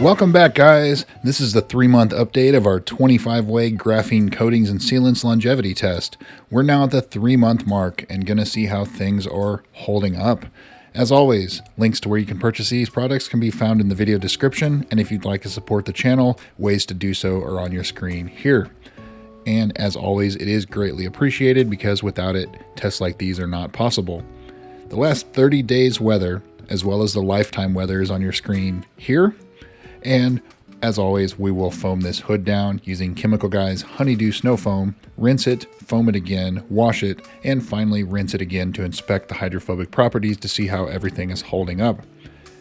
Welcome back, guys. This is the three month update of our 25 way graphene coatings and sealants longevity test. We're now at the three month mark and going to see how things are holding up. As always, links to where you can purchase these products can be found in the video description, and if you'd like to support the channel, ways to do so are on your screen here. And as always, it is greatly appreciated because without it, tests like these are not possible. The last 30 days' weather, as well as the lifetime weather, is on your screen here. And as always, we will foam this hood down using Chemical Guys Honeydew Snow Foam, rinse it, foam it again, wash it, and finally rinse it again to inspect the hydrophobic properties to see how everything is holding up.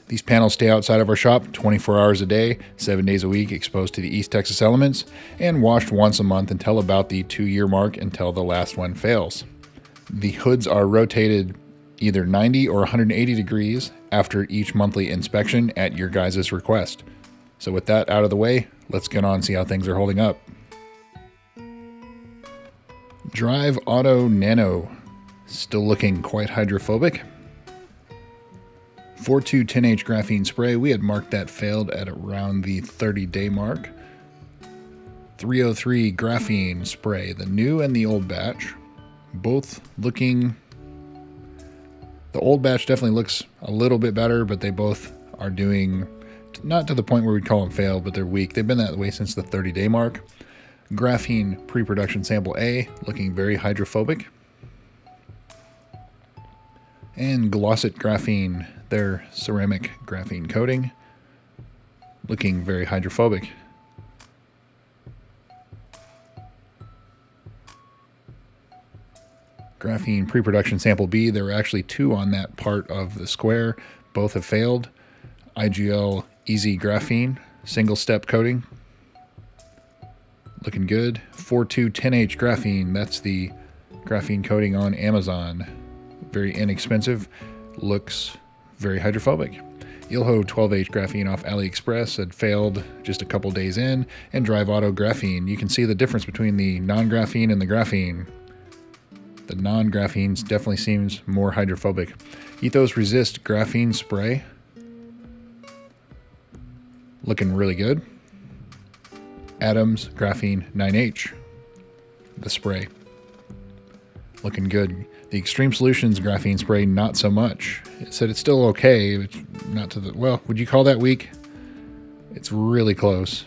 These panels stay outside of our shop 24 hours a day, 7 days a week, exposed to the East Texas elements, and washed once a month until about the 2 year mark until the last one fails. The hoods are rotated either 90 or 180 degrees after each monthly inspection at your guys' request. So with that out of the way, let's get on and see how things are holding up. Drive Auto Nano, still looking quite hydrophobic. 4210H graphene spray, we had marked that failed at around the 30 day mark. 303 graphene spray, the new and the old batch, both looking. The old batch definitely looks a little bit better, but they both are doing not to the point where we'd call them failed, but they're weak. They've been that way since the 30 day mark. Graphene pre production sample A looking very hydrophobic. And Glossit Graphene, their ceramic graphene coating, looking very hydrophobic. Graphene pre production sample B, there were actually two on that part of the square. Both have failed. IGL Easy Graphene, single step coating. Looking good. 4210H Graphene, that's the graphene coating on Amazon. Very inexpensive. Looks very hydrophobic. EELHOE 12H graphene off AliExpress had failed just a couple days in, and Drive Auto graphene. You can see the difference between the non graphene and the graphene. The non graphene definitely seems more hydrophobic. Ethos Resist graphene spray looking really good. Adams Graphene 9H, the spray, looking good. The Xtreme Solutions Graphene spray, not so much. It said it's still okay. It's not to the well. Would you call that weak? It's really close.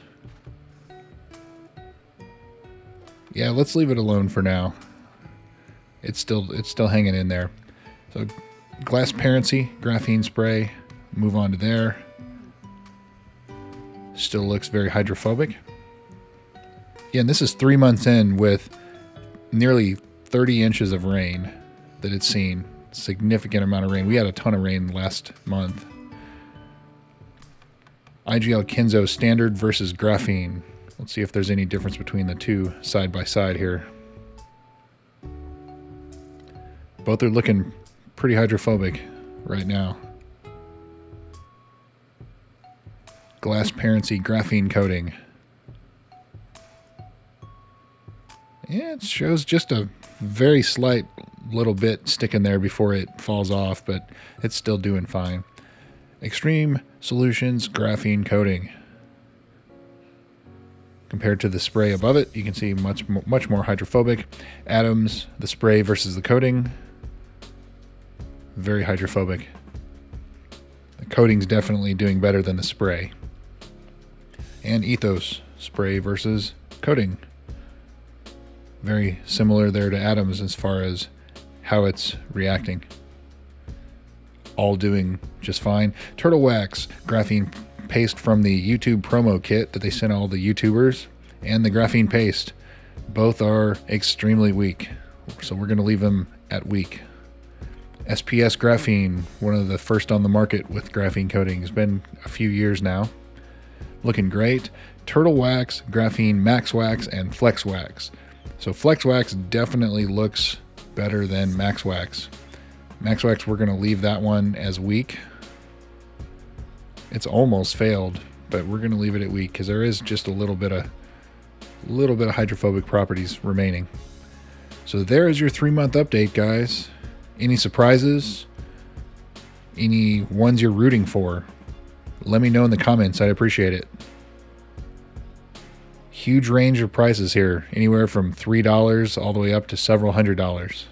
Yeah, let's leave it alone for now. It's still it's still hanging in there. So Glassparency graphene spray. Move on to there. Still looks very hydrophobic. And this is three months in with nearly 30 inches of rain that it's seen. Significant amount of rain. We had a ton of rain last month. IGL Kenzo Standard versus Graphene. Let's see if there's any difference between the two side by side here. Both are looking pretty hydrophobic right now. Glassparency graphene coating. Yeah, it shows just a very slight little bit sticking there before it falls off, but it's still doing fine. Xtreme Solutions graphene coating. Compared to the spray above it, you can see much much more hydrophobic. Adams, the spray versus the coating, very hydrophobic. The coating's definitely doing better than the spray and ethos spray versus coating. Very similar there to Adams as far as how it's reacting. All doing just fine. Turtle Wax graphene paste from the YouTube promo kit that they sent all the YouTubers and the graphene paste. Both are extremely weak. So we're going to leave them at weak. SPS graphene, one of the first on the market with graphene coating, has been a few years now looking great. Turtle Wax, Graphene Max Wax, and Flex Wax. So Flex Wax definitely looks better than Max Wax. Max Wax, we're going to leave that one as weak. It's almost failed, but we're going to leave it at weak because there is just a little bit of little bit of hydrophobic properties remaining. So there is your three month update, guys. Any surprises? Any ones you're rooting for? Let me know in the comments. I'd appreciate it. Huge range of prices here, anywhere from $3 all the way up to several hundred dollars.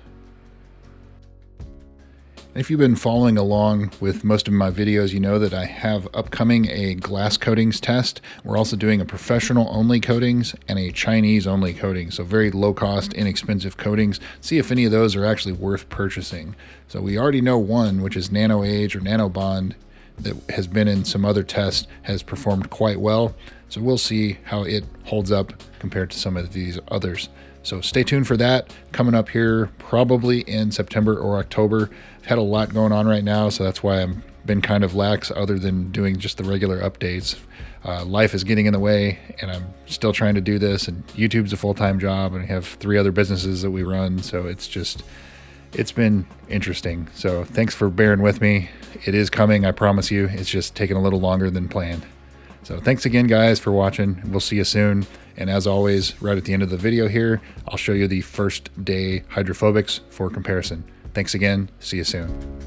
If you've been following along with most of my videos, you know that I have upcoming a glass coatings test. We're also doing a professional only coatings and a Chinese only coating. So very low cost, inexpensive coatings. See if any of those are actually worth purchasing. So we already know one, which is Nano Age or Nano Bond that has been in some other tests has performed quite well. So we'll see how it holds up compared to some of these others. So stay tuned for that coming up here probably in September or October. I've had a lot going on right now, so that's why I've been kind of lax other than doing just the regular updates. Uh, life is getting in the way, and I'm still trying to do this. And YouTube's a full time job, and we have three other businesses that we run. So it's just, it's been interesting. So thanks for bearing with me. It is coming, I promise you. It's just taking a little longer than planned. So thanks again, guys, for watching. We'll see you soon. And as always, right at the end of the video here, I'll show you the first day hydrophobics for comparison. Thanks again. See you soon.